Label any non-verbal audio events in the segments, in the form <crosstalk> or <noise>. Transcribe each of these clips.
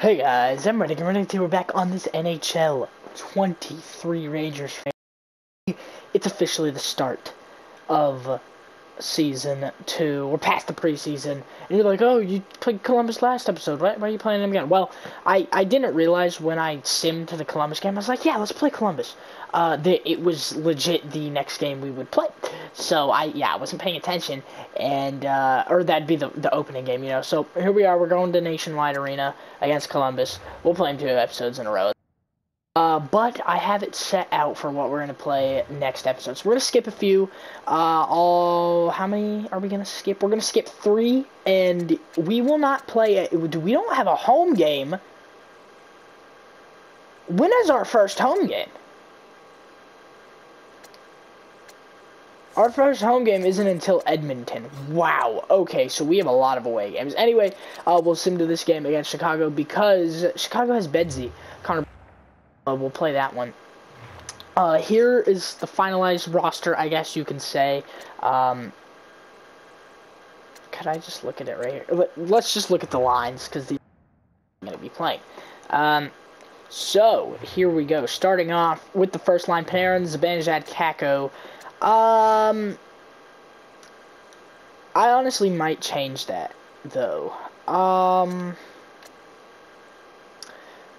Hey guys, I'm. I'm ready to. We're back on this NHL 23 Rangers. It's officially the start of season two. We're past the preseason, and you're like, "Oh, you played Columbus last episode. Why, why are you playing them again?" Well, I I didn't realize when I simmed to the Columbus game. I was like, "Yeah, let's play Columbus." Uh, the, it was legit the next game we would play. So I yeah, I wasn't paying attention, and uh, or that'd be the the opening game, you know. So here we are. We're going to Nationwide Arena against Columbus. We'll play them two episodes in a row. Uh, but I have it set out for what we're going to play next episode. So we're to skip a few. Uh, all, how many are we going to skip? We're going to skip three, and we will not play it. We don't have a home game. When is our first home game? Our first home game isn't until Edmonton. Wow. Okay, so we have a lot of away games. Anyway, uh, we'll sim to this game against Chicago because Chicago has Bedsy. Connor we'll play that one. Uh, here is the finalized roster, I guess you can say. Um, could I just look at it right here? Let's just look at the lines, because I'm going to be playing. Um, so, here we go. Starting off with the first line, Panarin, Zibanejad, Kakko. Um, I honestly might change that, though. Um...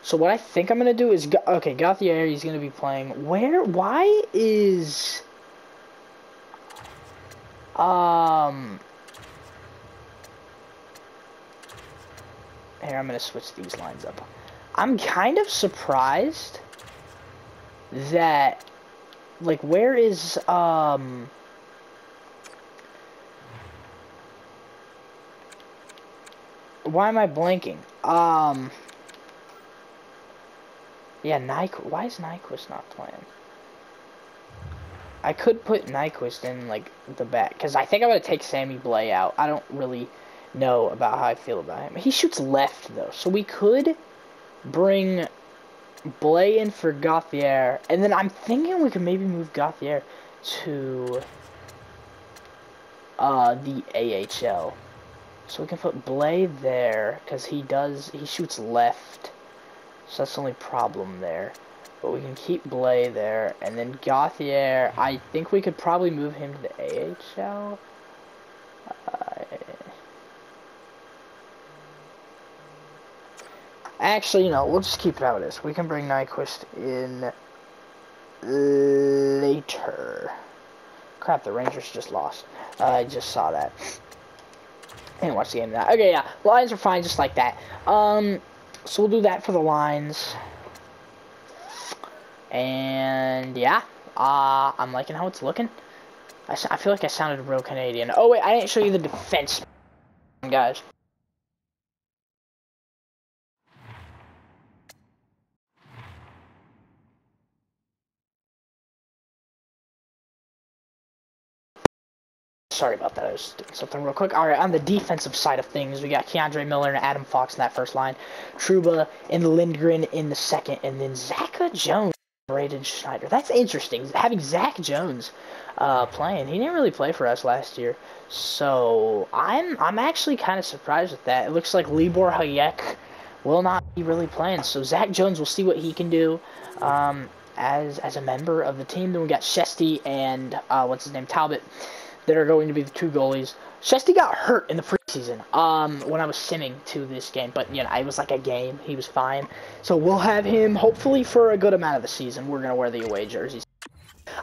So what I think I'm gonna do is okay. Gauthier he's gonna be playing. Where? Why is um? Here I'm gonna switch these lines up. I'm kind of surprised that like where is um. Why am I blanking? Um. Yeah, Nyquist. Why is Nyquist not playing? I could put Nyquist in, like, the back. Because I think I'm going to take Sammy Blais out. I don't really know about how I feel about him. He shoots left, though. So we could bring Blais in for Gauthier. And then I'm thinking we could maybe move Gauthier to uh, the AHL. So we can put Blais there. Because he does... He shoots left. So that's the only problem there. But we can keep Blais there. And then Gauthier, I think we could probably move him to the AHL. Uh, actually, you know, we'll just keep it how it is. We can bring Nyquist in later. Crap, the Rangers just lost. Uh, I just saw that. I didn't watch the game of that. Okay, yeah. Lions are fine just like that. Um, so we'll do that for the lines. And yeah, uh, I'm liking how it's looking. I, I feel like I sounded real Canadian. Oh wait, I didn't show you the defense, guys. Sorry about that. I was doing something real quick. All right, on the defensive side of things, we got K'Andre Miller and Adam Fox in that first line, Trouba and Lindgren in the second, and then Zac Jones, Braden Schneider. That's interesting. Having Zac Jones uh, playing, he didn't really play for us last year, so I'm I'm actually kind of surprised with that. It looks like Libor Hajek will not be really playing, so Zac Jones will see what he can do. Um, as as a member of the team, then we got Shesty and uh, what's his name Talbot that are going to be the two goalies. Shesty got hurt in the preseason um, when I was simming to this game, but you know, it was like a game. He was fine. So we'll have him hopefully for a good amount of the season. We're gonna wear the away jerseys.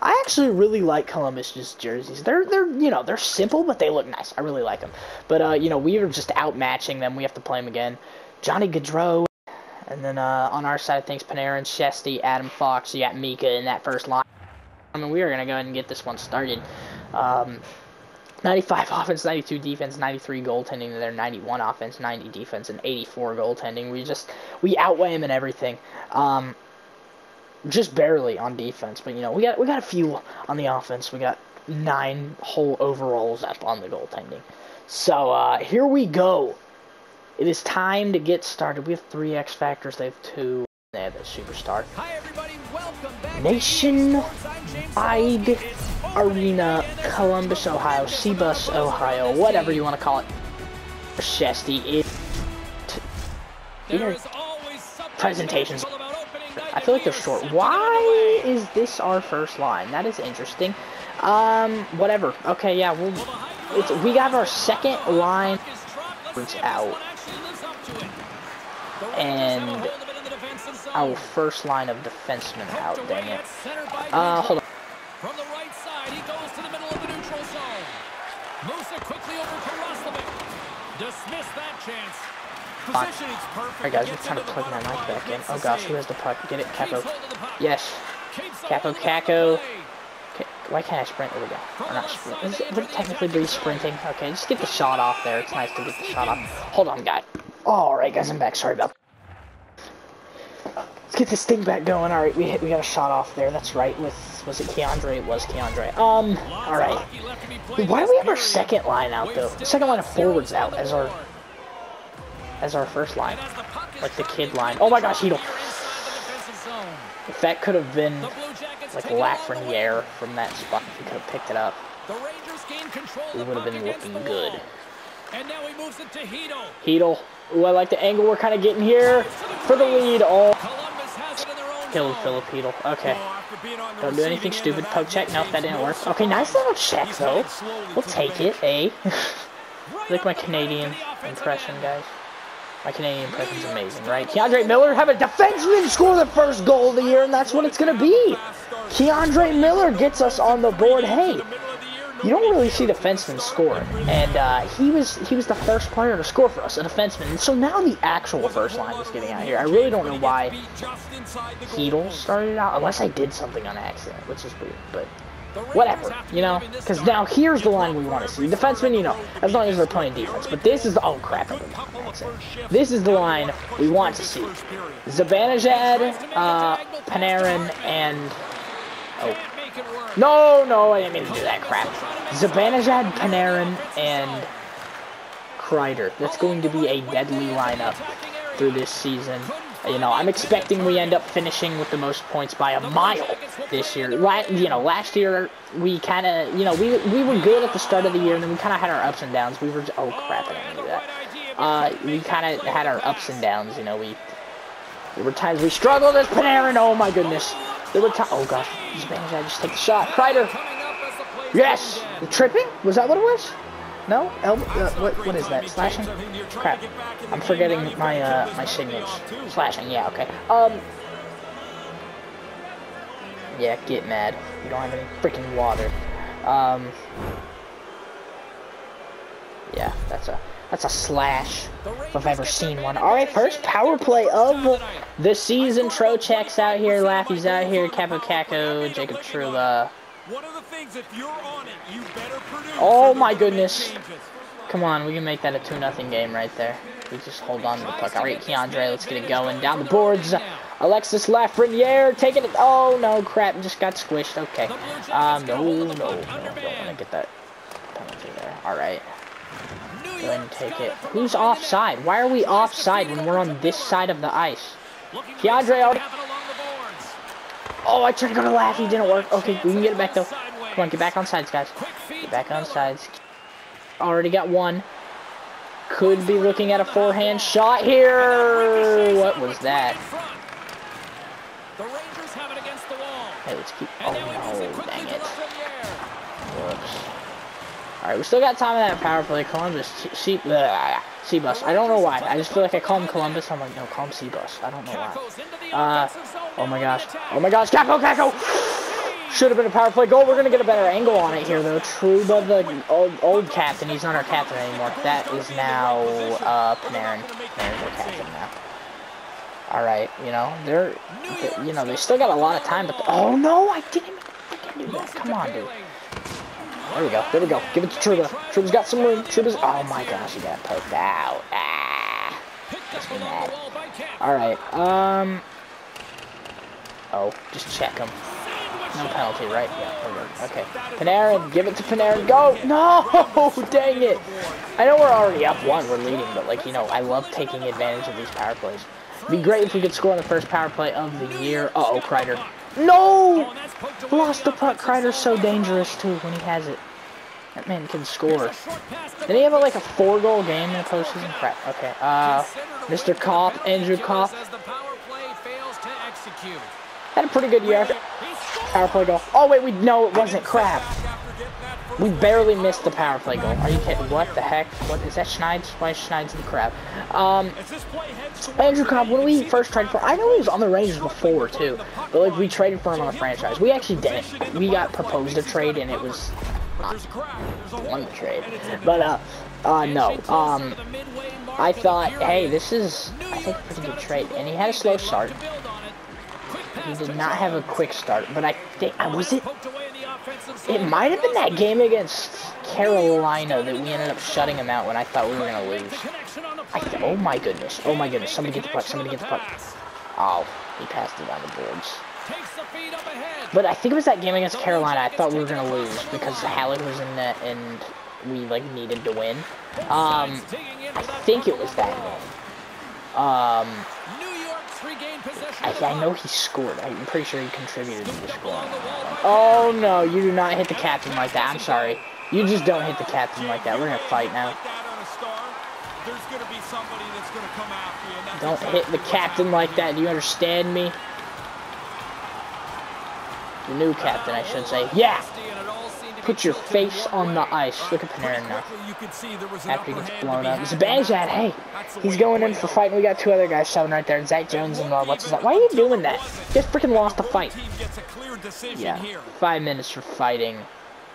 I actually really like Columbus's jerseys. They're they're you know they're simple, but they look nice. I really like them. But uh, you know we are just outmatching them. We have to play them again. Johnny Gaudreau, and then uh, on our side of things, Panarin, Shesty, Adam Fox. You got Mika in that first line. I mean, we are gonna go ahead and get this one started. Um, 95 <laughs> offense, 92 defense, 93 goaltending. They're 91 offense, 90 defense, and 84 goaltending. We just we outweigh them in everything. Um, just barely on defense, but you know we got we got a few on the offense. We got nine whole overalls up on the goaltending. So uh, here we go. It is time to get started. We have three X factors. They have two. They have a superstar. Hi everybody, welcome back. Nationwide Arena, Columbus, Ohio, Cbus, Ohio, whatever you want to call it. Shesty, is presentations. I feel like they're short. Why is this our first line? That is interesting. Um, whatever. Okay, yeah, we'll. It's we got our second line out, and our first line of defensemen out. Dang it. Uh, hold on. From the right side, he goes to the middle of the neutral zone. Moves it quickly over to Roslovic. Dismiss that chance. Alright, guys, we're trying to plug my mic back in. Oh gosh, who has the puck? Get it, Kaapo. hold of the puck. Yes. Kaapo, Kakko. Okay, why can't I sprint? There we go. Or not sprint. Is it, would it technically be sprinting? Okay, just get the shot off there. It's nice to get the shot off. Hold on, guy. Alright, guys, I'm back. Sorry about Let's get this thing back going. Alright, we hit, we got a shot off there. That's right. With was it K'Andre? It was K'Andre. Um, alright. hockey left to be played Why do we have our second line out though? Second line of forwards out as our. As our first line. And as the puck is Like the kid line. Oh my gosh, Chytil. inside the defensive zone. If that could have been The Blue Jackets like take it the Lafreniere from that spot, if we could have picked it up, The Rangers gain control we would have been looking good. And now he moves it to Chytil. Chytil. Ooh, I like the angle we're kind of getting here for the lead. Oh, Columbus has it in their own killed zone. Filip Chytil. Okay. Oh, after being on the Don't do anything stupid. Poke check. Nope, that didn't work. Okay, nice little check though. We'll take it, eh? <laughs> Like my Canadian to the offensive impression, guys. My Canadian impression's amazing, right? K'Andre Miller have a defenseman score the first goal of the year, and that's what it's gonna be. K'Andre Miller gets us on the board. Hey, you don't really see defensemen score, and uh, he was he was the first player to score for us, a defenseman. And so now the actual first line is getting out here. I really don't know why Chytil started out, unless I did something on accident, which is weird, but whatever, you know? Because now here's the line we want to see. Defensemen, you know, as long as they're playing defense. But this is the, oh crap. This is the line we want to see. Zibanejad, uh, Panarin, and, oh, no, no, I didn't mean to do that crap. Zibanejad, Panarin, and Kreider. That's going to be a deadly lineup through this season. You know, I'm expecting we end up finishing with the most points by a mile this year. La you know, last year we kind of, you know, we we were good at the start of the year, and then we kind of had our ups and downs. We were, j- oh crap, I didn't do that. Uh, we kind of had our ups and downs. You know, we there were times we struggled as Panarin. Oh my goodness, there were times. Oh gosh, Spanish, I just take the shot. Kreider, yes, the tripping was that what it was? No, El uh, what what is that? Slashing? Crap, I'm forgetting my uh my signals. Slashing, yeah, okay. Um, yeah, get mad. You don't have any freaking water. Um, yeah, that's a that's a slash if I've ever seen one. All right, first power play of the season. Trocheck's out here, Laffy's out here, Kaapo Kakko, Jacob Trouba. Things, if you're on it, you better produce. Oh my they're gonna make goodness. Come on, we can make that a 2 nothing game right there. We just hold on to the puck. All right, K'Andre, let's get it going. Down the boards. Alexis Lafreniere taking it. Oh, no, crap. Just got squished. Okay. Um, no, no, no. Don't want to get that penalty there. All right. Go ahead and take it. Who's offside? Why are we offside when we're on this side of the ice? K'Andre already... Oh, I tried to go to Laffy. Didn't work. Okay, we can get it back, though. Come on, get back on sides, guys. Get back on sides. Already got one. Could be looking at a forehand shot here. What was that? The Rangers have it against the wall. Hey, let's keep. Oh And now he moves it no, dang it. Whoops. All right, we still got time in that power play. Columbus, C, C-bus. I don't know why. I just feel like I call him Columbus. I'm like, no, call him C-bus. I don't know why. Kakko's into the Uh, oh my gosh. Oh my gosh. Kakko, Kakko. Should have been a power play goal. We're gonna get a better angle on it here, though. Trouba, the old, old captain, he's not our captain anymore. That is now uh, Panarin. Panarin's our captain now. All right, you know they're, they- you know, they still got a lot of time, but oh no, I didn't even freaking do that. Come on, dude. There we go. There we go. Give it to Trouba. Trouba's got some room. Trouba's. Oh my gosh, he got poked out. Ah. Mad. All right. Um. Oh, just check him. No penalty, right? Yeah. Okay. Panarin, give it to Panarin. Go! No! <laughs> Dang it! I know we're already up one, we're leading, but like, you know, I love taking advantage of these power plays. It'd be great if we could score on the first power play of the year. Uh-oh, Kreider. No! Lost the puck. Kreider's so dangerous, too, when he has it. That man can score. Did he have like a four-goal game in the postseason? Crap. Okay. Uh, Mr. Copp, Andrew Copp. Had a pretty good year. Power play goal. Oh wait, we no, it wasn't. Crap. We barely missed the power play goal. Are you kidding? What the heck? What is that? Schneid's? Why Schneid's the crap? Um, Andrew Copp, when we first the traded for, I know he was on the Rangers before too, but like we traded for him on a franchise. We actually didn't. We got proposed a trade and it was a hole, one trade. But uh, uh no. Um, the I thought, hey, this is I think a pretty good trade, and he had a slow start. He did not have a quick start, but I think I was it. Poked away in the offensive It might have been that game against Carolina that we ended up shutting him out when I thought we were gonna lose. the connection on the I th- oh my goodness! Oh my goodness! Somebody get the puck! Somebody get the puck! Oh, he passed it on the boards. Takes the feed up ahead. But I think it was that game against Carolina. I thought we were gonna lose because Halak was in net and we like needed to win. Um, I think it was that game. Um, New York's regained possession I, I know he scored. I'm pretty sure he contributed to the score. Oh no, you do not hit the captain like that. I'm sorry. You just don't hit the captain like that. We're gonna fight now. Don't hit the captain like that. Do you understand me? The new captain, I should say. Yeah! Put your face on the ice. Look at Panarin now. After he gets blown up. Zibanejad, hey! He's going in for fighting. We got two other guys shoving right there. Zac Jones and uh, what's his name? Why are you doing that? Just freaking lost the fight. Yeah, five minutes for fighting,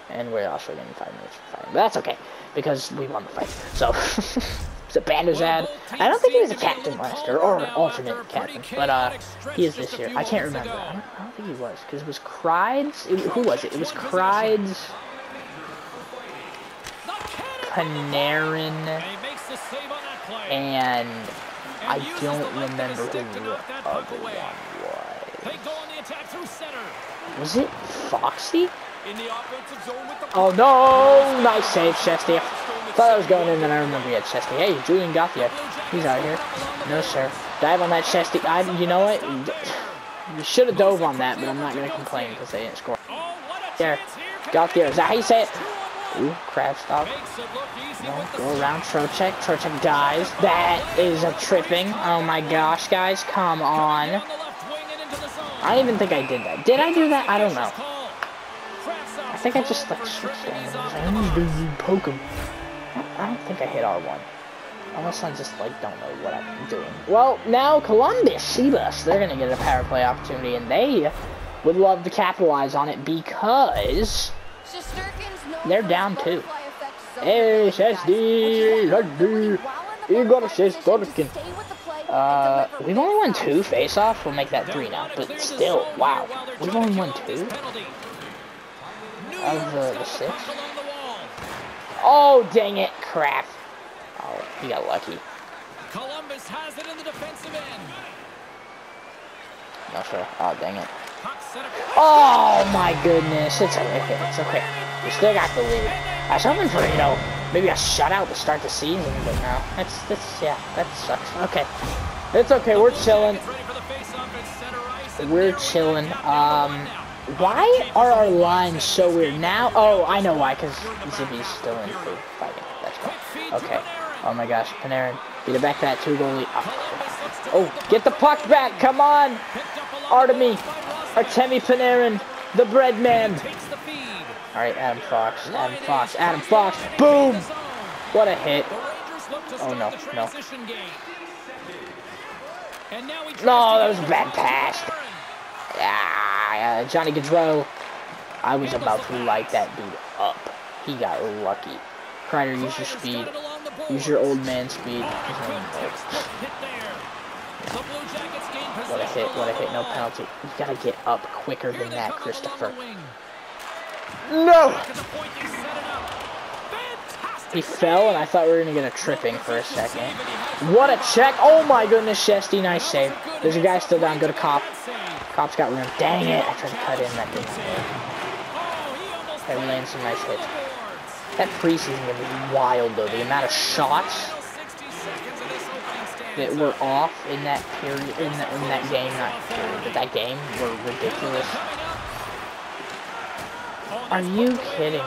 and we're also getting five minutes for fighting. But that's okay because we won the fight. So, <laughs> Zibanejad. I don't think he was a captain last year or an alternate captain, but uh, he is this year. I can't remember. I don't, I don't think he was because it was Crides. Who was it? It was Crides, Panarin, And he makes the save on that play. and I don't the length of his remember who the other one They go on the attack through center. was. Was it Foxy? In the offensive zone with the Oh no! Nice save, Chesty. Thought I was going in, then I remember he had Chesty. Hey, Julien Gauthier. He's out here. No, sir. Dive on that Chesty. I, you know what? You <laughs> should have dove on that, but I'm not going to complain because they didn't score. Oh, There. Gauthier. Is that how you say it? Two. Ooh, crab stop. Makes it look easy No, go around Trocheck. Trocheck dies. That is a tripping. Oh my gosh, guys. Come on. On the left wing and into the zone. I don't even think I did that. Did I do that? I don't know. I think I just like for switched tripping. On. off I the was mark. poke him. I don't think I hit R1. Unless I just like don't know what I'm doing. Well, now Columbus, Sebus, they're gonna get a power play opportunity, and they would love to capitalize on it because They're down too. Hey, Shesty, Shesty, you got a Shesterkin. Uh, we've only won two face-offs. We'll make that three now, but still, wow, we've only won two of the, the six. Oh, dang it, crap. Oh, he got lucky. Columbus has it in the defensive end. No, sir. Oh, dang it. Oh, my goodness. It's okay. It's okay. We still got the lead. I was hoping for, you know, maybe a shutout to start the season, but no. That's, that's, yeah, that sucks. Okay. It's okay. We're chilling. We're chilling. Um, why are our lines so weird now? Oh, I know why, because Zippy's still in for fighting. That's why. Okay. Oh my gosh, Panarin. Get it back to that two goalie. Oh, oh, get the puck back. Come on. Artemi. Artemi Panarin. The bread man. Takes the feed. All right, Adam Fox. Adam Fox. Adam Fox. Boom. What a hit. The Rangers look to Oh, no, no. transition game. And now he tries No, that was a bad pass. Ah, Johnny Gaudreau. I was about to light that dude up. He got lucky. Kreider, use your speed. got it along the Use your old man speed. What a hit, what a hit, no penalty. You gotta get up quicker than that, Christopher. No! Back at the point, they set it up. Fantastic He fell, and I thought we were gonna get a tripping for a second. and he has What a check! Oh my goodness, Shesty, nice save. There's a guy still down, go to Copp. Copp's got room. Dang it, I tried to cut in, that didn't work. We landed some nice hits. That preseason gonna be wild though. The amount of shots that were off in that period, in, the, in that game, not period, but that game were ridiculous. Are you kidding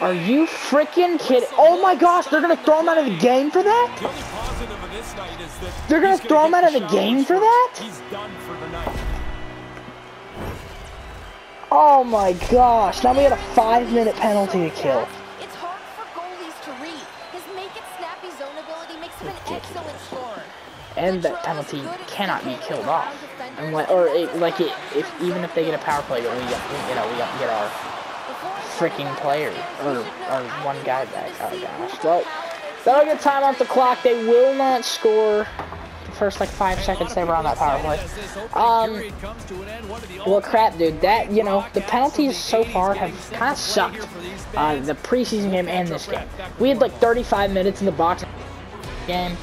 Are you freaking kidding? Oh my gosh, they're gonna throw him out of the game for that? They're gonna throw him out of the game for that? Oh my gosh! Now we had a five-minute penalty to kill. And that penalty cannot be killed off. Or it, like it, if even if they get a power play, we, you know we get our freaking player or our one guy back. Oh gosh, well, that'll get time off the clock. They will not score. The first like five seconds they were on that power play. Um, well, crap, dude. That you know the penalties so far have kind of sucked. Uh, the preseason game and this game. We had like 35 minutes in the box game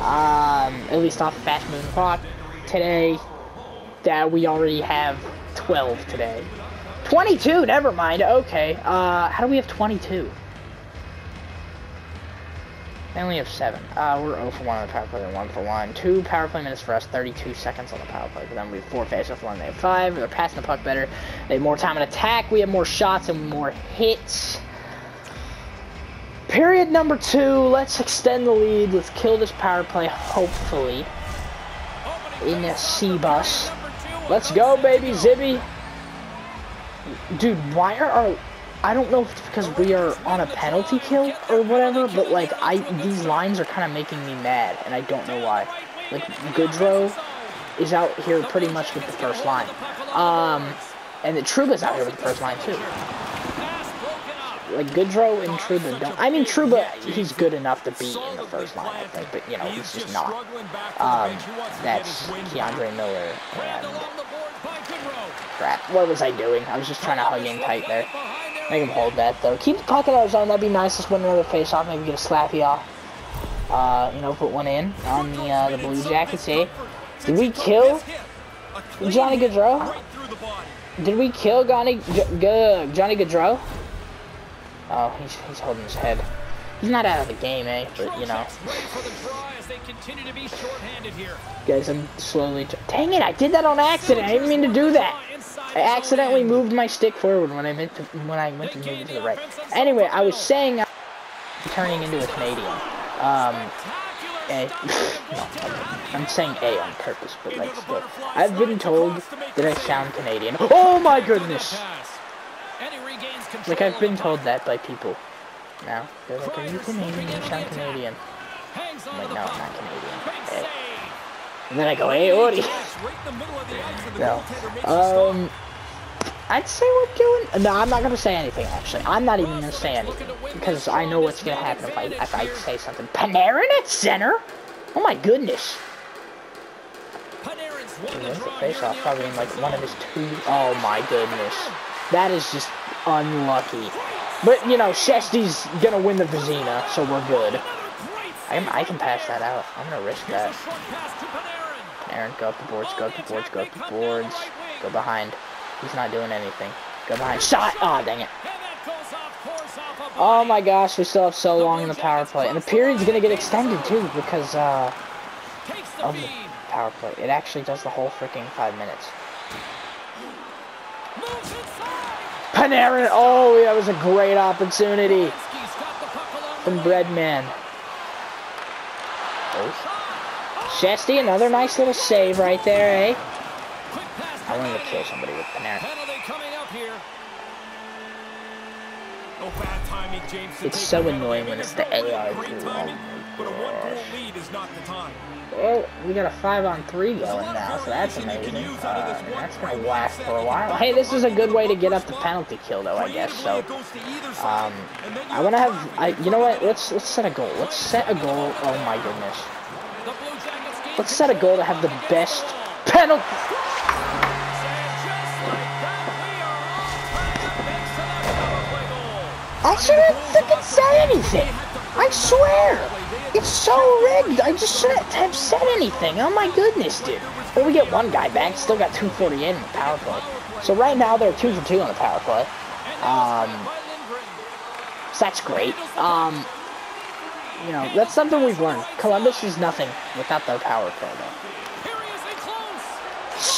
um, at least off fast moving clock today that we already have 12 today 22 never mind okay uh how do we have 22 they only have seven. Uh, we're 0 for 1 on the power play and 1 for 1. Two power play minutes for us, 32 seconds on the power play. But then we have four face-off one, they have five. They're passing the puck better. They have more time in attack. We have more shots and more hits. Period number two. Let's extend the lead. Let's kill this power play, hopefully. In a C bus. Let's go, baby Zibby. Dude, why are our... I don't know if it's because we are on a penalty kill or whatever, but like, I these lines are kind of making me mad, and I don't know why. Like, Goodrow is out here pretty much with the first line. Um, and the Trouba's out here with the first line, too like Goodrow and Trouba don't. I mean, Trouba, he's good enough to be in the first line, I think, but you know, he's just not. Um, that's K'Andre Miller and crap. What was I doing? I was just trying to hug in tight there. Make him hold that though. Keep the puck in our zone. That'd be nice. Let's win another face-off. Maybe get a slappy off. Uh, you know, put one in on the uh, the Blue Jackets. Eh? Did we kill Johnny Gaudreau? Did we kill Johnny Johnny Gaudreau? Oh, he's, he's holding his head. He's not out of the game, eh? But, you know. Guys, I'm slowly... Dang it, I did that on accident. I didn't mean to do that. I accidentally moved my stick forward when I meant to when I went to move it to the right. Anyway, I was saying I'm turning into a Canadian. Um, A. <laughs> no, I'm saying A on purpose, but like still. I've been told that I sound Canadian. Oh my goodness! Like, I've been told that by people now. They're like, are you Canadian? You sound Canadian. I'm like, no, I'm not Canadian. Hey. And then I go, hey, Woody. no. Um, I'd say we're doing... No, I'm not going to say anything, actually. I'm not even going to say anything. Because I know what's going to happen if I, if I say something. Panarin at center? Oh, my goodness. He wins the face-off probably in, like, one of his two... Oh, my goodness. That is just unlucky. But, you know, Shesty's gonna win the Vezina, so we're good. I can, I can pass that out. I'm gonna risk that. Aaron, go up the boards, go up the boards, go up the boards. Go behind. He's not doing anything. Go behind. Shot! Aw, oh, dang it. Oh my gosh, we still have so long in the power play. And the period's gonna get extended, too, because, uh, of the power play. It actually does the whole freaking five minutes. Panarin, oh, that was a great opportunity from Breadman. Oh. Shesty, another nice little save right there, eh? I wanted to kill somebody with Panarin. It's so annoying when it's the AR. But a one-goal lead is not the time. Well, we got a five on three going now, so that's amazing. Uh, that's gonna last for a while. Hey, this is a good way to get up the penalty kill, though, I guess. So, um, I wanna have, I, you know what? Let's let's set a goal. Let's set a goal. Oh my goodness. Let's set a goal to have the best penalty. I shouldn't freaking say anything. I swear. It's so rigged. I just shouldn't have said anything. Oh my goodness, dude. Well, we get one guy back. Still got 248 in the power play. So right now they're two for two on the power play. Um, so that's great. Um, you know, that's something we've learned. Columbus is nothing without their power play, though.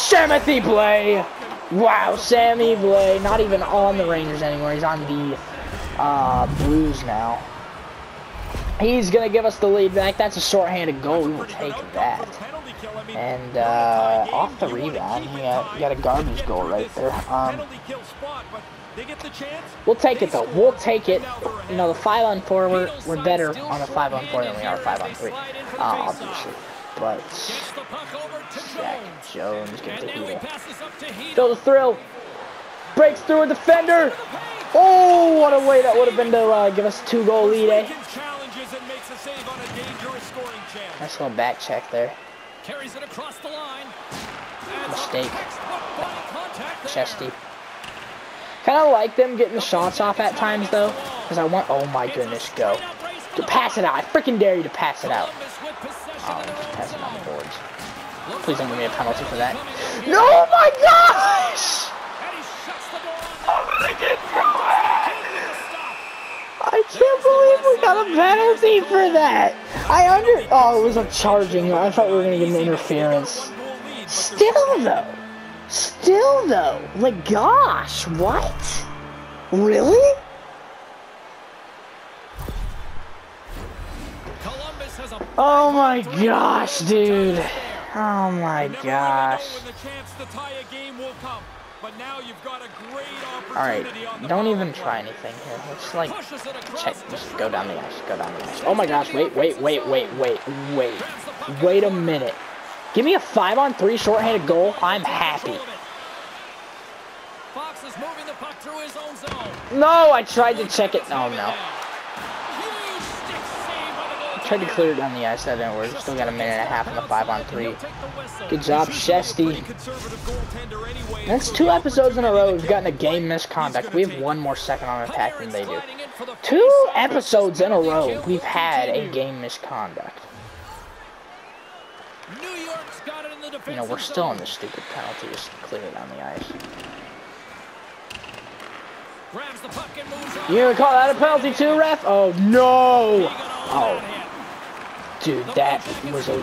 Timothy Blais! Wow, Sammy Blais, not even on the Rangers anymore. He's on the uh, Blues now. He's gonna give us the lead back. That's a short-handed goal. We will take that. And uh, off the rebound, he got, got a garbage goal right there. Um, we'll take it though. We'll take it. You know, the five on four, we're, we're better on the five on four than we are five on three, uh, obviously. But Zac Jones gets the heel. Feel the thrill. Breaks through a defender. Oh, what a way that would have been to uh, give us a two-goal lead, eh? Nice little back check there. Carries it across the line. Mistake. Chesty. Kind of like them getting the shots off at times, though. Because I want... Oh, my goodness, go. To pass it out. I freaking dare you to pass it out. Oh, just pass it on the boards. Please don't give me a penalty for that. No, my gosh! I can't believe we got a penalty for that. I under. Oh, it was a charging. I thought we were gonna get an interference. Still though. Still though. Like, gosh, what? Really? Oh my gosh, dude. Oh my gosh. Alright, don't even try anything here. Let's like check just go down the ice, go down the ice. Oh my gosh, wait, wait, wait, wait, wait, wait. Wait a minute. Give me a five on three shorthanded goal. I'm happy. No, I tried to check it. Oh no. Tried to clear it down the ice, that didn't work. Still got a minute and a half on the five on three. Good job, Shesty. That's two episodes in a row we've gotten a game misconduct. We have one more second on attack than they do. Two episodes in a row we've had a game misconduct. You know, we're still on the stupid penalty. Just clear it on the ice. You gonna call that a penalty too, ref? Oh no! Oh. Dude, that was a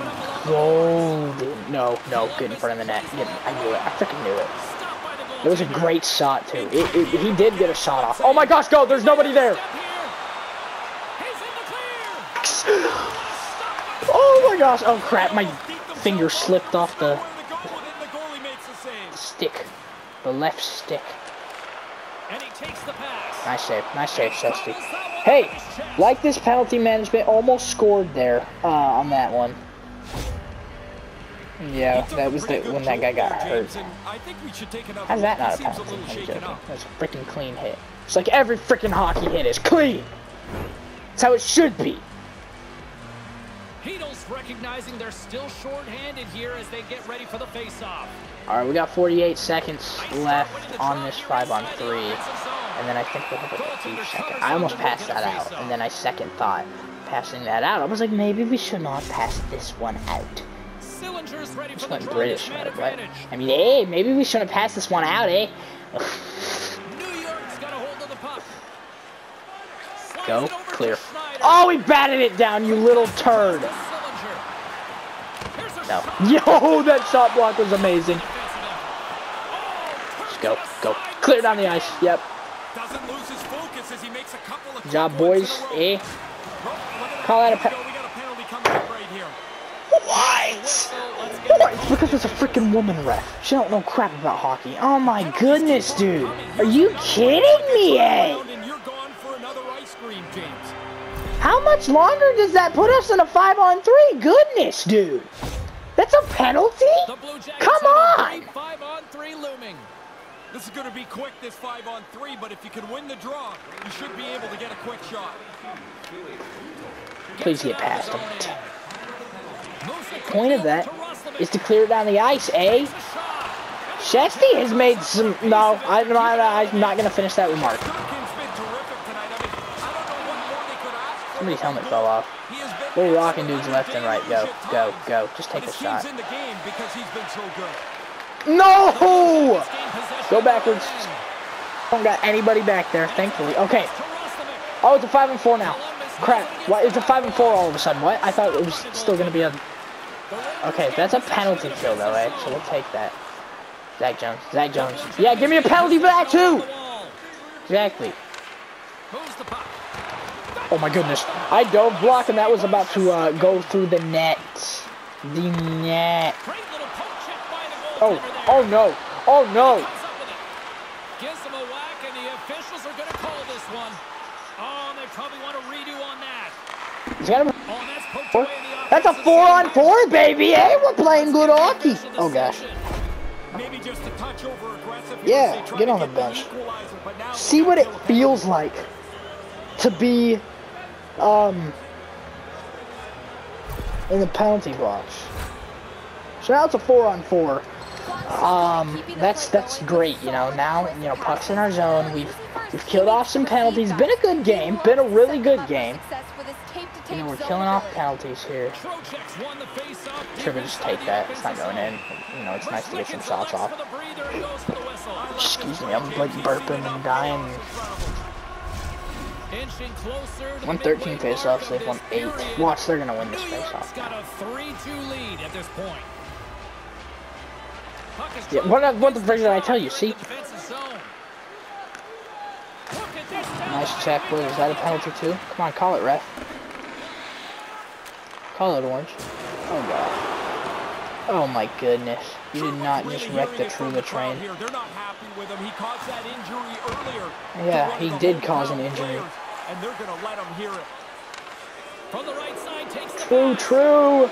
golden. No, no, good in front of the net. I knew it. I freaking knew it. It was a great shot too. It, it, he did get a shot off. Oh my gosh, go! There's nobody there. Oh my gosh! Oh crap! My finger slipped off the stick, the left stick. Nice save. Nice save, Shesty. Hey, like this penalty management, almost scored there uh, on that one. Yeah, that was the, when that guy got hurt. How's that not a penalty? I'm joking. That's a freaking clean hit. It's like every freaking hockey hit is clean. That's how it should be. Chytil's recognizing they're still short-handed here as they get ready for the face-off. All right, we got 48 seconds left on this five on three, and then I think we'll have a few seconds. I almost passed that out, and then I second thought passing that out. I was like, maybe we should not pass this one out. Just went British mode, right? I mean, hey, maybe we shouldn't pass this one out, eh? Go, clear. Oh, he batted it down, you little turd. No. <laughs> Yo, that shot block was amazing. Just go, go. Clear down the ice. Yep. Job, boys. Eh? Call that a pe What? What? Because it's a freaking woman ref. She don't know crap about hockey. Oh my goodness, dude. Are you kidding me, eh? How much longer does that put us in a five on three? Goodness, dude. That's a penalty? Come on! Five on three looming. This is going to be quick, this five on three, but if you can win the draw, you should be able to get a quick shot. Please get past him. The Point of that is to clear down the ice, eh? Shesty has made some... No, I'm not, I'm not going to finish that remark. Somebody's helmet fell off. We're rocking dudes left and right. Go, go, go. Just take a shot. No! Go backwards. Don't got anybody back there, thankfully. Okay. Oh, it's a 5 and 4 now. Crap. Why it's a 5 and 4 all of a sudden? What? I thought it was still going to be a... Okay, that's a penalty kill, though, eh? So we'll take that. Zac Jones. Zac Jones. Yeah, give me a penalty for that, too! Exactly. Oh my goodness. I dove block and that was about to uh, go through the net. The net. Great little poke check by the Oh, oh no. Oh no. Comes up with it. Gives him a whack, and the officials are going to call this one. Oh, they probably want to redo on that. He's got him. Oh, that's Four. away in the That's a four zone. on four, baby. Hey, we're playing good hockey. Oh gosh. Maybe just a touch over aggressive. Yeah, as they try get on the bench. equalizer, but now See what it feels like to be um in the penalty box. So now it's a four on four. Um, that's that's great. You know, now you know pucks in our zone. We've we've killed off some penalties. Been a good game. Been a really good game. You know, we're killing off penalties here. Face-off. We just take that. It's not going in. You know, it's nice to get some shots off. Excuse me, I'm like burping and dying. Inching closer to 113 midway they've won eight. Watch, they're gonna win this New got a 3-2 lead at this point. Yeah, what, what the frick did I tell you? See? Nice check. line. is that a penalty too? Come on, call it, ref. Call it orange. Oh god. Oh my goodness. You did not just wreck the Trouba train. Yeah, he did cause an injury. And they're going to let him hear it. From the right side takes True, true.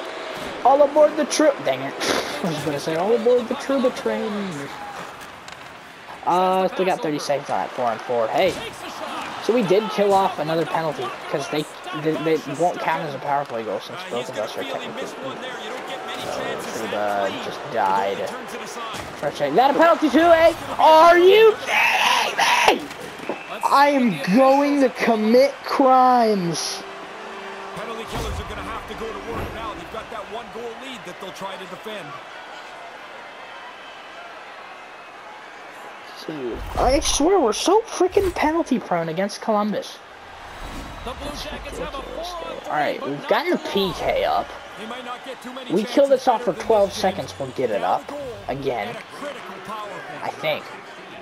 All aboard the Tru. Dang it. I was gonna say all aboard the Trouba train. Uh, still got 30 seconds on that four on four. Hey, so we did kill off another penalty because they, they they won't count as a power play goal since both of us are technically. chances Trouba just died. check. That a penalty too, eh? Are you kidding me? I am going to commit crimes. Penalty killers are going to have to go to work now. They've got that one goal lead that they'll try to defend. I swear we're so freaking penalty prone against Columbus. The Blue Jackets have a four-on-three, Alright, we've gotten the. PK up. They might not get too many We kill this off for 12 seconds, we'll get it up again. and a critical power play. I think.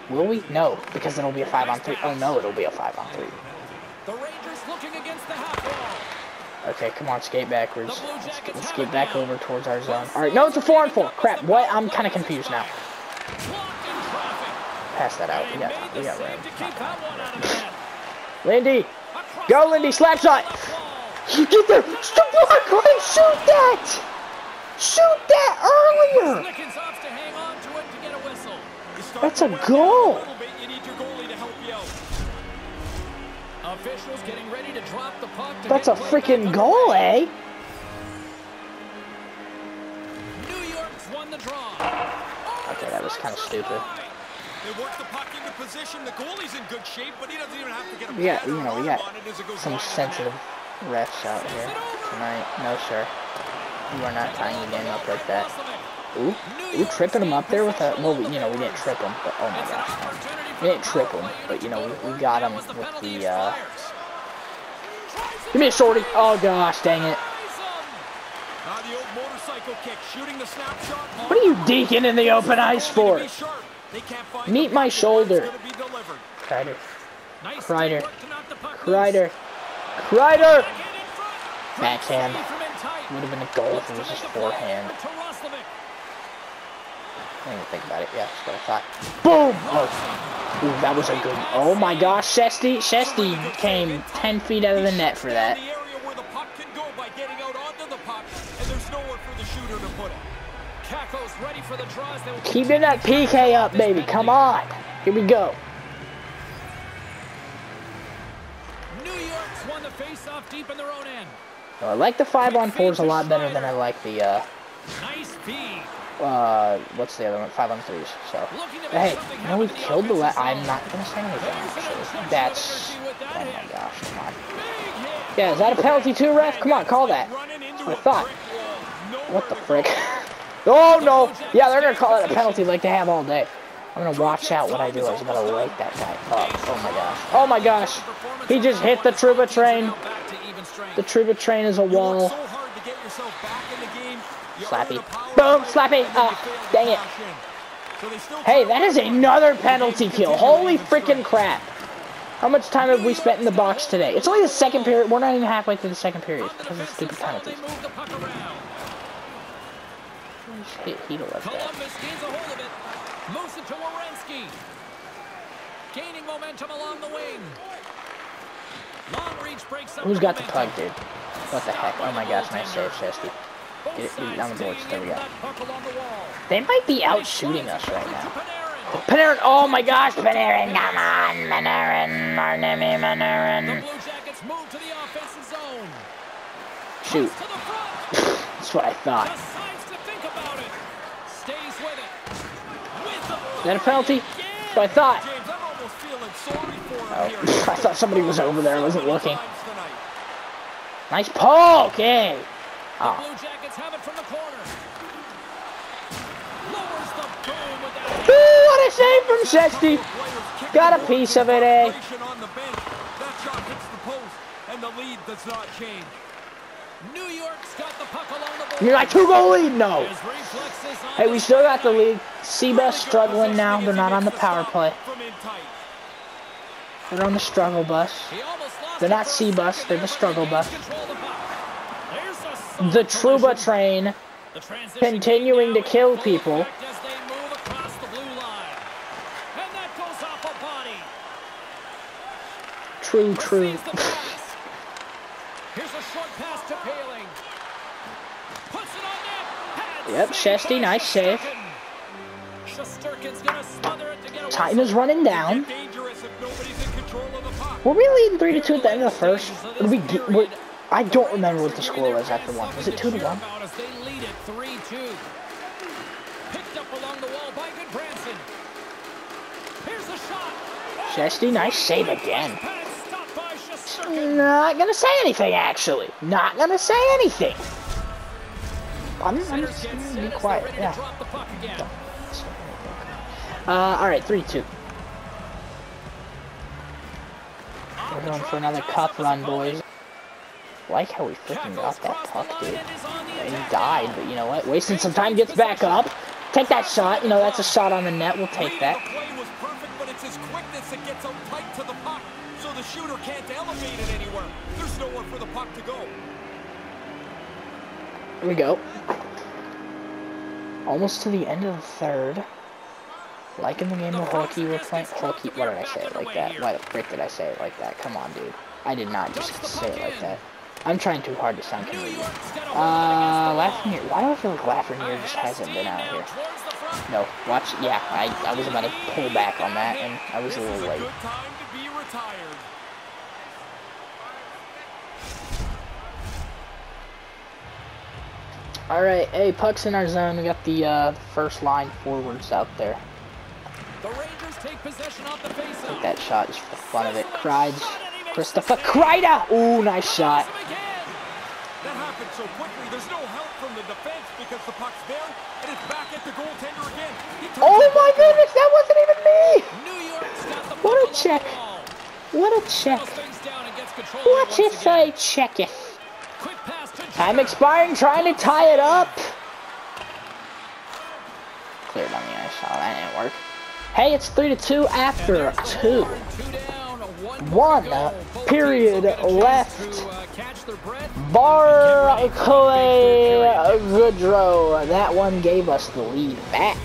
Will we? No, because it'll be a 5 on 3. Oh no, it'll be a 5 on 3. The Rangers looking against the half. Okay, come on, skate backwards. Let's let's get back over towards our zone. Alright, no, it's a 4 on 4. Crap, what? I'm kind of confused now. Blocked in traffic. Pass that out. We got, we got room. to keep that one out of the net. Lindy, Go, Lindy, slap shot. You get there! Stop block line! Shoot that! Shoot that earlier! Slickens opts to hang on to it to get a whistle. You start That's a goal. little bit, You need your goalie to help you out. Officials getting ready to drop the puck. To That's a get play back freaking goal, eh? New York's won the draw. Okay, that was kind of stupid. They work the puck into position. The goalie's in good shape, but he doesn't even have to get a We got, you know, we got on it as it goes some wide of the sensitive refs out here tonight. No, sir. You are not tying the game up like that. Ooh, ooh, tripping him up there with a, well, we, you know, we didn't trip him, but oh my gosh. We didn't trip him, but you know, we, we got him with the, uh, give me a shorty. Oh gosh, dang it. Now the old motorcycle kick, shooting the snapshot. What are you deking in the open ice for? Be sharp. They can't find Meet my shoulder. gonna be. Kreider, Kreider. work to knock the puck Kreider. Kreider! Backhand in front. Backhand. Save from in tight. Would have been a goal if it was just a forehand. I didn't even think about it. Yeah, that's what I thought. Boom! Oh, Ooh, that was a good. Oh my gosh, Shesty, Shesty came 10 feet out of the net for that. Keeping that PK up, baby. Come on. Here we go. New York's won the face-off deep in their own end. I like the 5 on 4s a lot better than I like the, uh, Nice feed. uh, what's the other one? 5 on 3s. So, hey, you know, we killed the. Le- I'm not gonna say anything. Actually, that's. energy with that Oh my gosh, come on. Yeah, is that a penalty too, ref? Come on, call that. I thought. brick wall. Nowhere What the frick? Oh no! Yeah, they're gonna call it a penalty like they have all day. I'm gonna watch out what I do. I just gotta light that guy up. Oh my gosh. Oh my gosh. He just hit the Trouba train. Back to even strength. The Trouba train is a wall. so hard to get yourself back in the game. You Slappy. earn a power Boom, slappy. and then you Ah, dang it. cash in. So they still Hey, that to is another penalty kill. Holy freaking crap. How much time have we spent in the box today? It's only the second period. We're not even halfway through the second period because of stupid penalties. They move the puck around. Just hit Chytil like that. Columbus gains a hold of it. Moves it to Werenski. Gaining momentum along the wing. Long reach breaks up. Who's got the puck, dude? What the heck? Oh my gosh, nice save, Chesty. Get it- get it down the boards. There we go. that puck along the wall. They might be out shooting us right now. Panarin. Oh, Panarin, oh my gosh, Panarin, come on, Panarin, Marnemi, The Panarin. Blue Jackets move to the offensive zone. Shoot, To the front. <laughs> that's what I thought. Decides to think about it. Stays with it. With the Is that a penalty? That's what I thought. I'm almost feeling sorry for him Oh. <laughs> I thought somebody was over there, I wasn't looking. Nice poke, hey. Oh, Blue Jackets have it from the corner. Lowers the boom with that. Ooh, what a save from Shesty. Got a piece of it, eh? frustration on the bench. That shot hits the post, and the lead does not change. New York's got the puck along the board. You're like two goal lead, no. His reflexes on Hey, we still got the lead. C-bus struggling now. They're not on the power play. From in tight. They're on the struggle bus. He almost lost They're not C-bus, they're the struggle bus. the puck. There's a solid The Trouba train continuing to kill people. True, as they move across the blue line. And that goes off a body. True, true. Receives the pass. Here's a short pass to Paling. Puts it on net. Had Yep, Shesty, nice save. Time is running down. Were we leading three to two at the end of the first? We get, I don't remember what the score was after one. Was it two to one? As they lead it 3-2. Picked up along the wall by Gudbranson. Here's a. Shesty, nice save again. Not gonna say anything, actually. Not gonna say anything. I'm, I'm just gonna be quiet. Yeah. to drop the puck again. Uh, alright, 3 2. We're going for another cup run, boys. Like how we freaking got that puck, dude. He died, but you know what? Wasting some time, gets back up. Take that shot. You know, that's a shot on the net. We'll take that. Play was perfect, but it's his quickness that gets out to the puck, so the shooter can't elevate it anywhere. There's nowhere for the puck to go. Here we go. Almost to the end of the third. Like in the game of hockey we're playing. Hockey, what did I say it like that? Why the frick did I say it like that? Come on, dude. I did not just say it like that. I'm trying too hard to sound Canadian. Uh, Lafreniere. Why do I feel like Lafreniere just hasn't been out here? towards the front. No, watch. Yeah, I, I was about to pull back on that, and I was a little late. good time to be retired. All right, hey, pucks in our zone. We got the uh, first line forwards out there. The Rangers take possession off the faceoff. Take that shot just for the fun of it. Kreids, Christopher Kreider. Ooh, nice shot. That happened so quickly, there's no help from the defense because the puck's there, and it's back at the goaltender again. Oh my goodness, that wasn't even me. New York's got the What a check. What a check. Slows things down and gets control of What if I check it? Time expiring, trying to tie it up. Cleared on the ice. Oh, that didn't work. Hey, it's three to two after two. Two down, one, period left. Barclay Goodrow. That one gave us the lead back.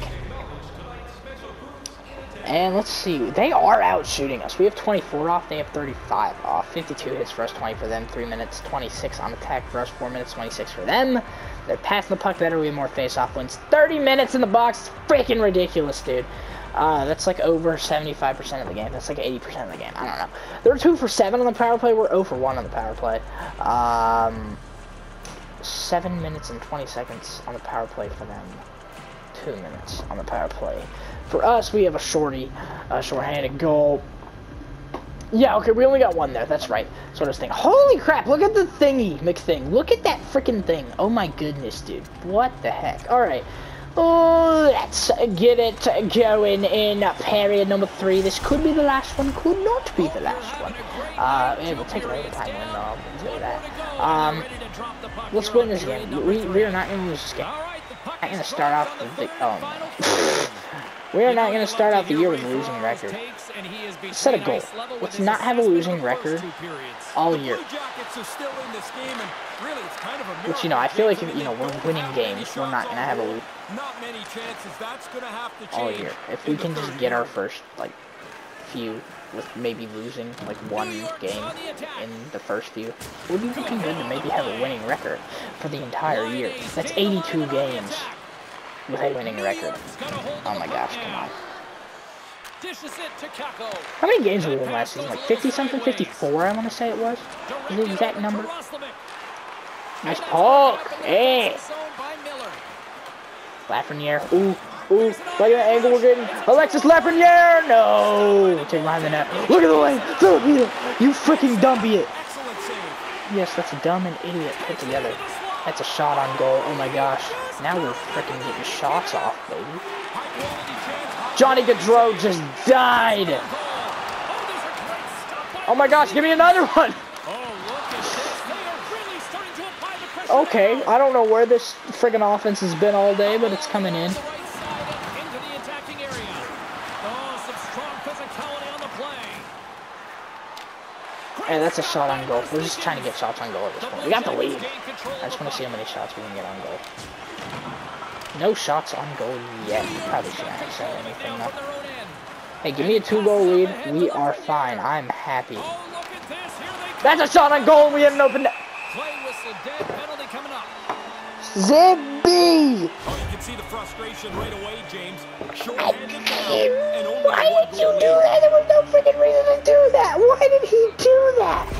And let's see, they are out shooting us. We have 24 off, they have 35 off. 52 hits for us, 20 for them, 3 minutes, 26 on attack for us, 4 minutes, 26 for them. They're passing the puck better, we have more face-off wins. 30 minutes in the box, freaking ridiculous, dude. Uh, that's like over 75% of the game. That's like 80% of the game. I don't know. They're 2 for 7 on the power play. We're 0 for 1 on the power play. Um, 7 minutes and 20 seconds on the power play for them. 2 minutes on the power play. For us, we have a shorty, a shorthanded goal. Yeah, okay, we only got one there. That's right. Sort of thing. Holy crap! Look at the thingy, McThing. Look at that freaking thing. Oh my goodness, dude. What the heck? All right. Oh, let's get it going in period number three. This could be the last one. Could not be the last one. Uh, yeah, we'll take it overtime win, though. I'll tell you that. Um, to let's win this game. We, we are not going to lose this game. I'm gonna start off the. Oh no. <laughs> We are not going to start out the year with a losing record. Set a goal. Let's not have a losing record all year. Which, you know, I feel like, if, you know, we're winning games. We're not going to have a to all year. If we can just get our first, like, few with maybe losing, like, one game in the first few, we'll be looking good to maybe have a winning record for the entire year. That's 82 games with a winning record. Oh my gosh, come on. Dishes it to Kakko. How many games did we win last season? Like 50 something? 54, I want to say it was. Is the exact number? Nice poke. Hey. Lafreniere. Ooh. Ooh. Look at the angle we're getting. Alexis Lafreniere. No. Take behind the net. Look at the lane. It. You freaking dummy it. Yes, that's a dumb and idiot put together. That's a shot on goal. Oh my gosh. Now we're freaking getting shots off, baby. Johnny Gaudreau just died. Oh my gosh, give me another <laughs> one. Okay, I don't know where this friggin' offense has been all day, but it's coming in. Hey, that's a shot on goal. We're just trying to get shots on goal at this point. We got the lead. I just want to see how many shots we can get on goal. No shots on goal yet. Probably shouldn't have said anything though. Hey, give me a two-goal lead. We are fine. I'm happy. Oh, That's a shot on goal. We had an open. net. Play whistle dead penalty coming up. Zibby! Oh, you can see the frustration right away, James. Short-handed now, and only Why did you do that? There was no freaking reason to do that. Why did he do that?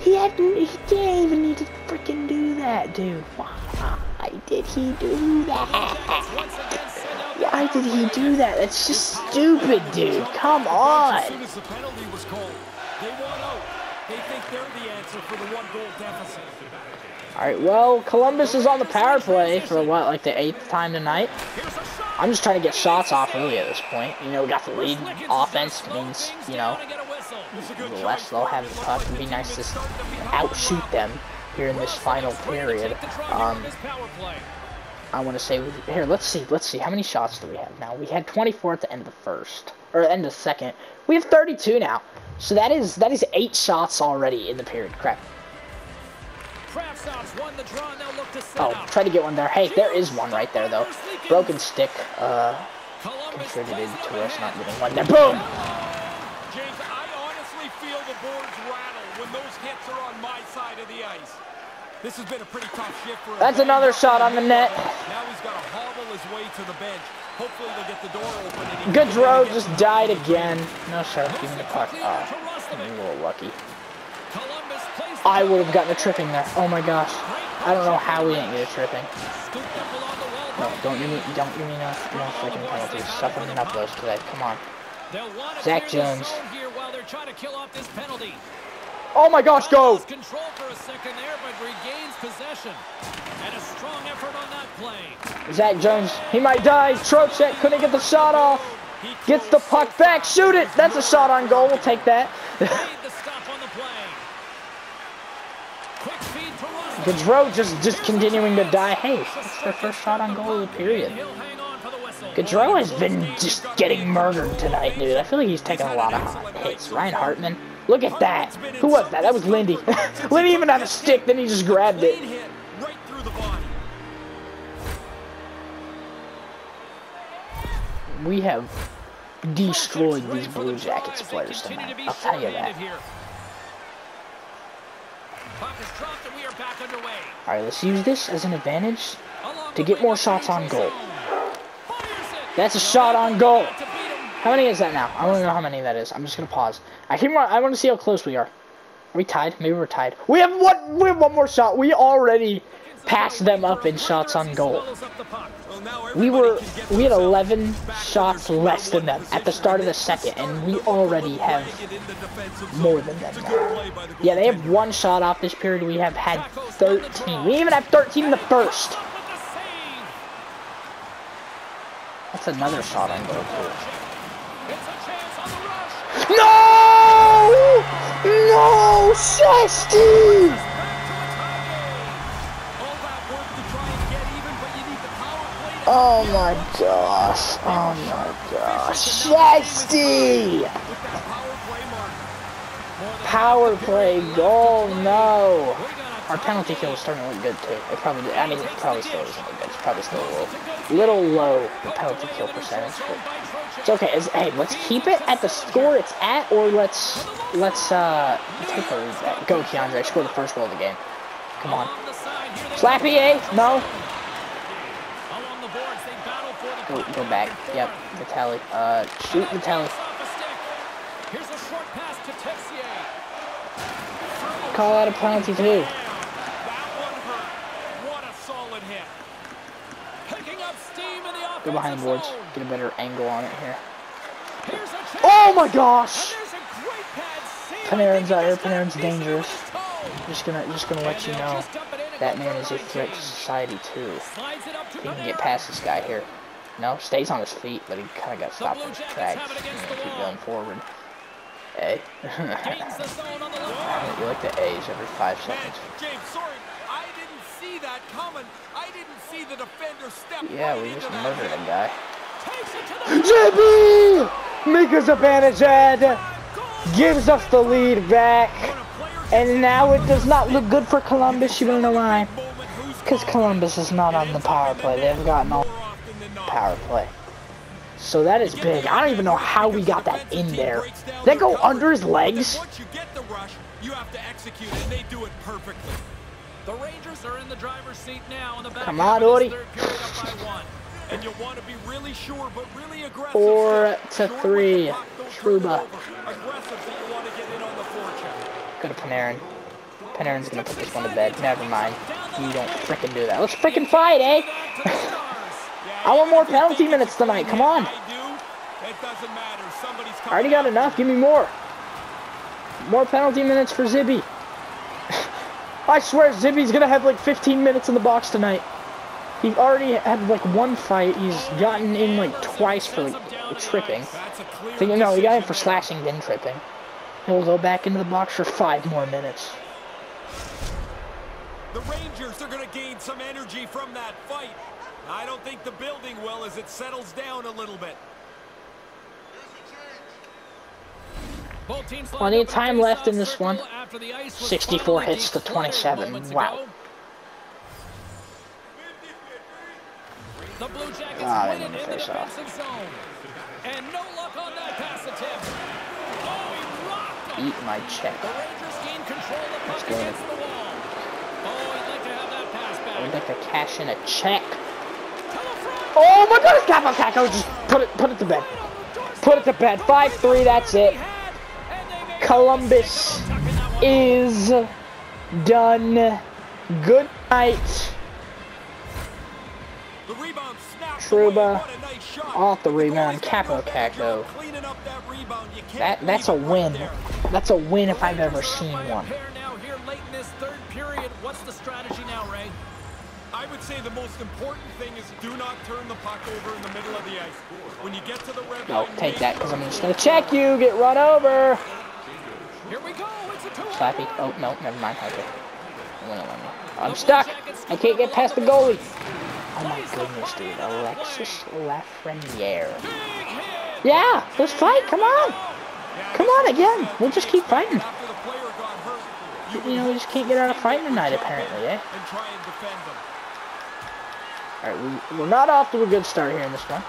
He hadn't. He didn't even need to freaking do that, dude. Why did he do that? Once again, send out Why did he do that? That's just stupid, dude. Come on. As soon as the penalty was called, they want out. They think they're the answer for the one-goal deficit. All right. Well, Columbus is on the power play for what, like the eighth time tonight. Here's a shot. I'm just trying to get shots off really at this point. You know, we got the lead. Offense means, you know, the less they'll have the puck. It'd be nice to outshoot them here in this final period. Um, I want to say here. Let's see. Let's see. How many shots do we have now? We had 24 at the end of the first or end of the second. We have 32 now. So that is that is eight shots already in the period. Crap. Oh, try to get one there. Hey, there is one right there though. Broken stick uh, contributed to us not getting one there. Boom. James, I honestly feel the boards rattle when those hits are on my side of the ice. This has been a pretty tough shift for him. That's another shot on the net. Now he's got to hobble his way to the bench. Hopefully they'll get the door open. And he can Gaudreau get just died again. No. Give me the puck. Oh, I'm a little lucky. I would have gotten a tripping there. Oh my gosh. I don't know how we didn't get a tripping. No, don't give me, don't give me no, no freaking penalties. Suffering enough those today. Come on. Zac Jones. Here while they're trying to kill off this penalty. Oh my gosh, go! Control for a second there, but regains possession. And a strong effort on that play. Zac Jones, he might die. Trocheck couldn't get the shot off. Gets the puck back. Shoot it. That's a shot on goal. We'll take that. Made the stop on the play. Quick feed to Russell. Gaudreau just, just continuing to die. Hey, it's their first shot on goal of the period. He'll hang on for the whistle. Gaudreau has been just getting murdered tonight, dude. I feel like he's taking a lot of hits. Ryan Hartman, look at that. Who was that? That was Lindy. <laughs> Lindy even had a stick, then he just grabbed it. right through the body. We have destroyed these Blue Jackets players tonight. I'll tell you that. Puck is dropped and we are back underway. All right, let's use this as an advantage. To get more shots on goal. zone. Fires it. That's a shot on goal. How many is that now? I want to know how many that is. I'm just gonna pause. I think I want to see how close we are. Are we tied? Maybe we're tied. We have one. We have one more shot. We already passed them up in shots on goal. We were we had 11 shots less than them at the start of the second, and we already have more than them now. Yeah, they have one shot off this period. We have had 13. We even have 13 in the first. That's another shot on goal too. No! No, Shesty! All that work to try and get even, but you need the power play to Oh my gosh. Oh my gosh. Nasty! Power play goal, no. Our penalty kill is starting to look good too. It probably, I mean, it probably still isn't good. It's probably still a little, little low the penalty kill percentage, but it's okay. It's, hey, let's keep it at the score it's at, or let's let's uh take the lead back. Go, K'Andre, score the first goal of the game. Come on, Slappy, eh? No. Go, go back. Yep, Vitelli. Uh, shoot Vitelli. Here's a short pass to. Call out a penalty too. That one hurt. What a solid hit. Picking up steam in the offensive Go behind the boards. Get a better angle on it here. Here's a chance. Oh my gosh! there's a great pad. Panarin's out here. Panarin's gets that piece dangerous. with his toe. Just gonna, just gonna let you know that man is a threat to society too. Slides it up to He can get past this guy here. No, stays on his feet, but he kind of got stopped in his tracks. have it against Gonna the keep going forward. A. <laughs> Gains the zone on the left. you like the A's every five seconds. James, sorry. I didn't see that coming. Yeah, right we just that murdered hit. a guy. Takes it to the JB! Mika Zibanejad gives us the lead back. And now it does not look good for Columbus. You wanna know why? Because Columbus is not on the power play. They've gotten all power play. So that is big. I don't even know how we got that in there. Did that go under his legs? You get the rush, you have to execute and they do it perfectly. The Rangers are in the driver's seat now in the back Come on, of third up by one. And you want to be really sure, but really aggressive. Four to three. the puck, don't turn it Trouba. over. Aggressive, you want to get in on the. Go to Panarin. Panarin's gonna put this one to bed. Never mind. You don't frickin' do that. Let's frickin' fight, eh? <laughs> I want more penalty minutes tonight. Come on. I. It doesn't matter. Somebody's I already got enough. Give me more. More penalty minutes for Zibby. I swear Zibby's gonna have like 15 minutes in the box tonight. He already had like one fight. He's gotten in like twice for like, tripping. No, he got in for slashing then tripping. He'll go back into the box for five more minutes. The Rangers are going to gain some energy from that fight. I don't think the building will as it settles down a little bit. Both teams Plenty of time left in this one. circle after the ice was 64 hits to 27. Wow. The Blue Jackets Ah, win it in the defensive zone. And no luck on that pass attempt. Oh, he rocked him. Eat my check. The Rangers gain control of the Let's puck go. against the wall. Oh, he'd like to have that pass I would like to cash in a check. To the front. Oh my god, it's Kaapo Kakko. Just put it put it to bed. Put it to bed. 5-3, that's it. Columbus is done. Good night. The rebound snapped Trouba away. What a nice shot. off the rebound. goalie's gotta do a Kaapo Kakko. that rebound. You can't That that's a leave it right win. That's a win if I've ever seen one. Now here late in this third period. What's the strategy now, Ray? I would say the most important thing is do not turn the puck over in the middle of the ice. When you get to the red No, line, take that because I'm just gonna check you. Get run over. Here we go. It's a two. Slappy. Oh no, never mind. Okay. It wouldn't let me. I'm stuck. I can't get past the goalie. Oh my goodness, dude. Alexis Lafreniere. Yeah, let's fight. Come on. Come on again. We'll just keep fighting. After the player got hurt, You know, we just can't get out of fighting tonight, apparently, eh? and try and defend them. All right, we, we're not off to a good start here in this one.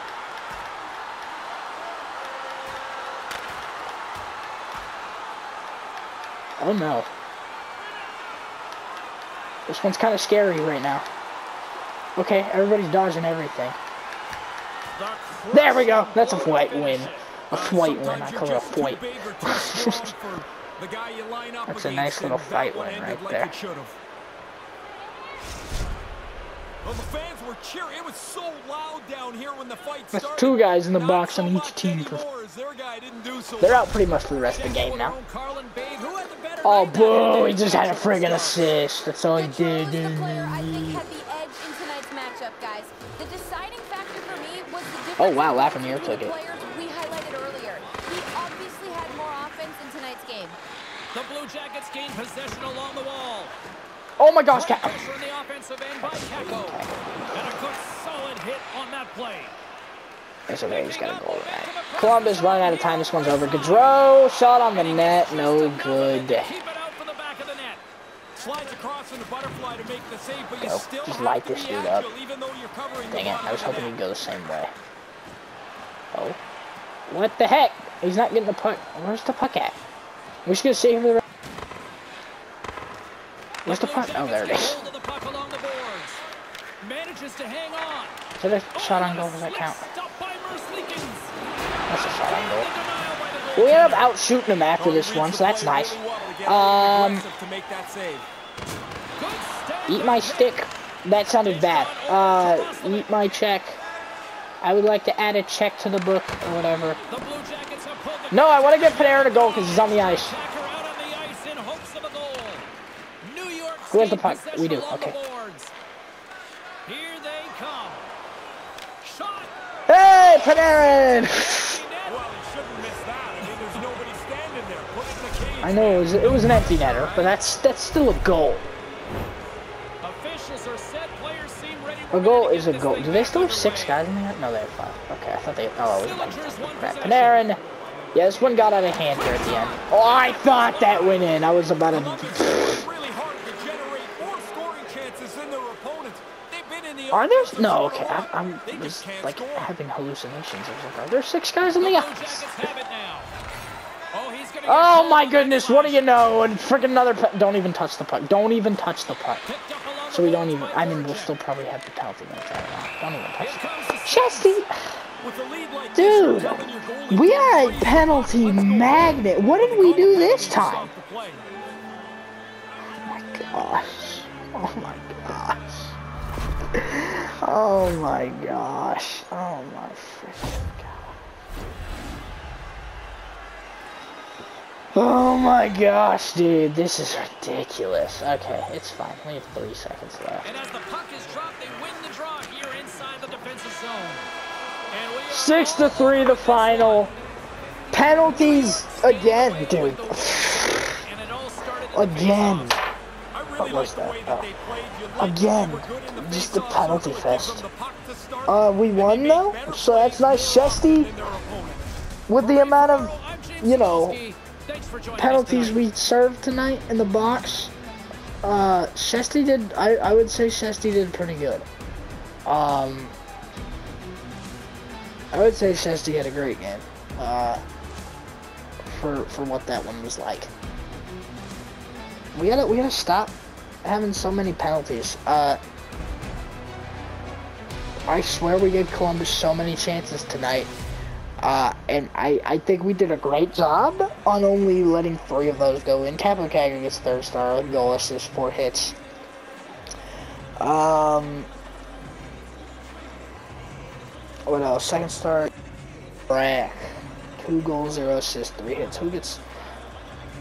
Oh no. This one's kind of scary right now. Okay, everybody's dodging everything. There we go. That's a white win. A flight win. I call it a flight. <laughs> big or too strong for the guy you line up That's a nice little fight win right there. It should've. Well, the fans were cheering. It was so loud down here when the fight That's started. two guys in the Not box so on each team for- anymore, as their guy didn't do so They're out pretty much for the rest of the game now. Carlin Babe, who had the better Oh, night that boo! He just had a friggin' assist. That's all he did. is the player I think had the edge in tonight's matchup, guys. The deciding factor for me was the oh, difference Oh, wow, in Lafreniere between took it. the we highlighted earlier. He obviously had more offense in tonight's game. The Blue Jackets gain possession along the wall. Oh my gosh, Cat. Pressure the offensive end by Kakko. And a good solid hit on that play. It's okay, he's got a goal tonight. Columbus running out of time. This one's over. Gaudreau shot on the net. No good. Keep it out for the back of the net. Slides across in the butterfly to make the save, but you Go. still Just light this dude up. agile, even though you're covering the Dang it, I was hoping he'd go the same way. Oh. What the heck? He's not getting the puck. Where's the puck at? We're just gonna sit here for the rest. Where's the puck? Oh, there it is. Hold of the puck along the boards. Manages to hang on. Is that a shot on goal? Does that count? By Merzlikins. That's a shot on goal. The denial by the We end up out shooting him after Oh, this one, so that's nice. really well to get really Um, aggressive to make that save. Eat my stick. That sounded bad. Uh, eat my check. I would like to add a check to the book or whatever. The Blue Jackets have pulled the No, I want to get Panarin a goal because he's on the ice. New York Who has the puck? We do, along okay. the boards. Here they come. Shot. Hey, Panarin! Net. Well, he shouldn't miss that. I mean, there's nobody standing there. Put it in the cage. I know it was, it was an empty netter, but that's that's still a goal. Officials are set. Players seem ready. A goal is a goal. Do they still have six guys in there? No, they have five. Okay, I thought they. Oh, it was one. Sillinger's won Crap. Panarin. Yeah, this one got out of hand here at the end. Oh, I thought that went in. I was about to. works really hard to generate more scoring chances than their opponents. They've been in the Are there? No, okay. I, I'm was just like score. having hallucinations. I was like, are there six guys in The ice? Jackets have it now. Oh, he's gonna get Oh my goodness! What do you know? And freaking another. Don't even touch the puck. Don't even touch the puck. Picked up along So we don't even. I mean, we'll still probably have the penalty minutes. I don't. Don't even touch it. the Shesty, With a lead like this, you're dude, telling your goalie, we are a penalty puck, let's go." magnet. What did we do this to time? Oh my gosh. Oh my gosh. Oh my gosh. Oh my freaking god. Oh my gosh, dude. This is ridiculous. Okay, it's fine. We have three seconds left. And as the puck is dropped, they win the draw here inside the defensive zone. And we Six to three, the final. Penalties again, dude. And it all started in the Again. Faceoff. I really What was like the way that? Oh. they played. You like Again. they were good in the Just the faceoff penalty. Fest. them the puck to start, Uh, we won though, so that's nice. Shesty, than their opponent. with the amount of you know, Cybulski. Thanks for joining us penalties we served tonight in the box, uh, Shesty did. I, I would say Shesty did pretty good. Um, I would say Shesty had a great game. Uh, for for what that one was like. We gotta we gotta stop having so many penalties. Uh, I swear we gave Columbus so many chances tonight. Uh, and I, I think we did a great job on only letting three of those go in. Kaapo Kakko gets third star, goal assist, four hits. Um, what else? Second star, Brack. Two goals, zero assists, three hits. Who gets?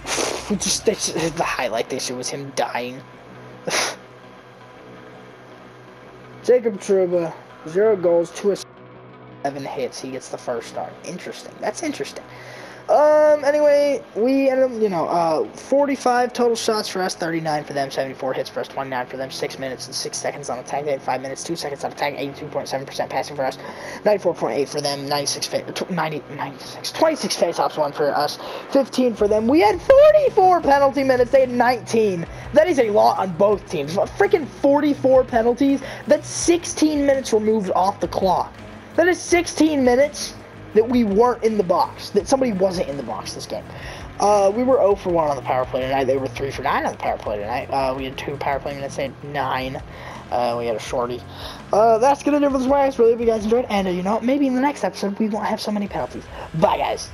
<laughs> We just the highlight they showed was him dying. <sighs> Jacob Trouba, zero goals, two assists, seven hits. He gets the first start. Interesting. That's interesting. Um. Anyway, we ended up, you know, uh, 45 total shots for us, 39 for them, 74 hits for us, 29 for them, six minutes and six seconds on attack. They had five minutes, two seconds on attack, 82.7% passing for us, 94.8 for them, 96, fa- 90, 96, 26 faceoffs, one for us, 15 for them. We had 44 penalty minutes. They had 19. That is a lot on both teams. Freaking 44 penalties. That's 16 minutes removed off the clock. That is 16 minutes that we weren't in the box, that somebody wasn't in the box this game. Uh, we were 0 for 1 on the power play tonight. They were 3 for 9 on the power play tonight. Uh, we had two power play minutes, they had 9. Uh, we had a shorty. Uh, that's going to do it for this Wax. Really hope you guys enjoyed. And uh, you know, maybe in the next episode, we won't have so many penalties. Bye, guys.